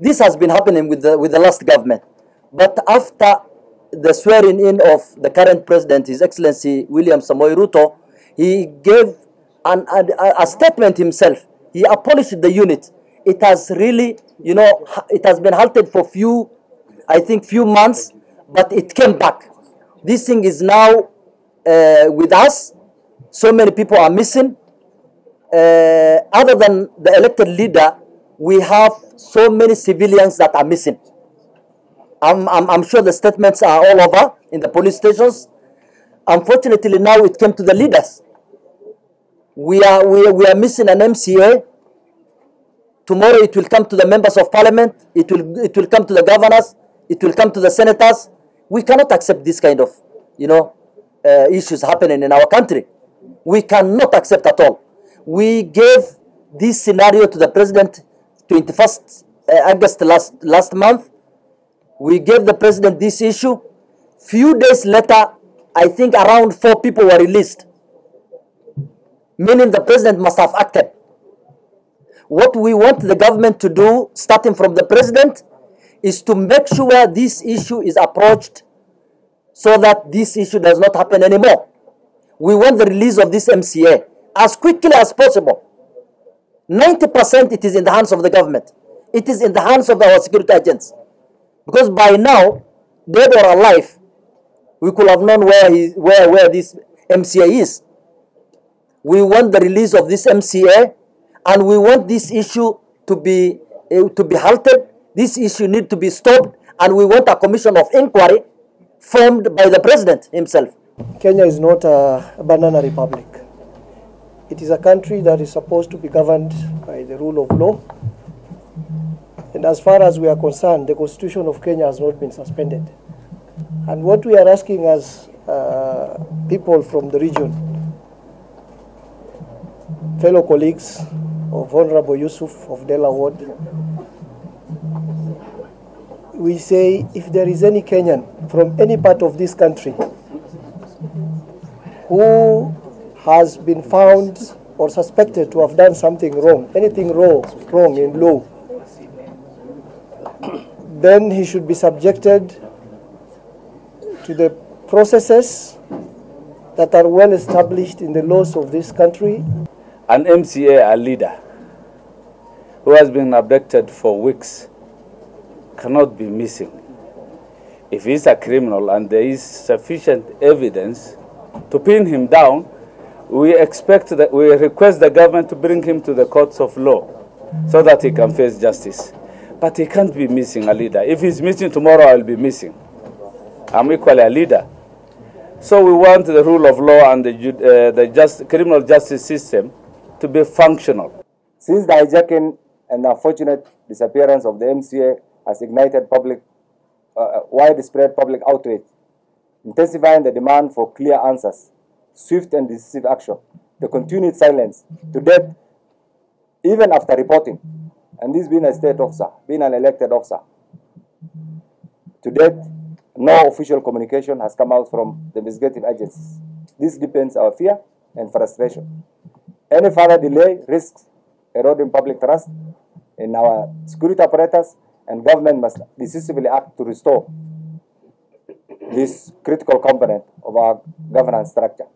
This has been happening with the, with the last government. But after the swearing in of the current president, His Excellency William Samoei Ruto, he gave an, a, a statement himself. He abolished the unit. It has really, you know, it has been halted for few, I think, few months, but it came back. This thing is now uh, with us. So many people are missing. Uh, other than the elected leader, we have so many civilians that are missing. I'm, I'm, I'm sure the statements are all over in the police stations. Unfortunately, now it came to the leaders. We are, we, we are missing an MCA. Tomorrow it will come to the members of parliament. It will, it will come to the governors. It will come to the senators. We cannot accept this kind of, you know, uh, issues happening in our country. We cannot accept at all. We gave this scenario to the president 21st uh, August last, last month. We gave the president this issue. Few days later, I think around four people were released, meaning the president must have acted. What we want the government to do, starting from the president, is to make sure this issue is approached so that this issue does not happen anymore. We want the release of this MCA as quickly as possible. 90% it is in the hands of the government. It is in the hands of our security agents. Because by now, dead or alive, we could have known where, he, where, where this MCA is. We want the release of this MCA and we want this issue to be, uh, to be halted. This issue need to be stopped and we want a commission of inquiry formed by the president himself. Kenya is not a banana republic. It is a country that is supposed to be governed by the rule of law. And as far as we are concerned, the constitution of Kenya has not been suspended. And what we are asking as uh, people from the region, fellow colleagues of Honorable Yusuf of Dela Ward, we say if there is any Kenyan from any part of this country who has been found or suspected to have done something wrong, anything wrong, wrong in law, then he should be subjected to the processes that are well established in the laws of this country. An MCA, a leader, who has been abducted for weeks, cannot be missing. If he's a criminal and there is sufficient evidence to pin him down, we expect that we request the government to bring him to the courts of law so that he can face justice. But he can't be missing a leader. If he's missing tomorrow, I'll be missing. I'm equally a leader. So we want the rule of law and the, uh, the just, criminal justice system to be functional. Since the hijacking and unfortunate disappearance of the MCA has ignited public, uh, widespread public outrage, intensifying the demand for clear answers, swift and decisive action, the continued silence to death, even after reporting, and this being a state officer, being an elected officer. To date, no official communication has come out from the investigative agencies. This deepens our fear and frustration. Any further delay risks eroding public trust in our security apparatus, and government must decisively act to restore this critical component of our governance structure.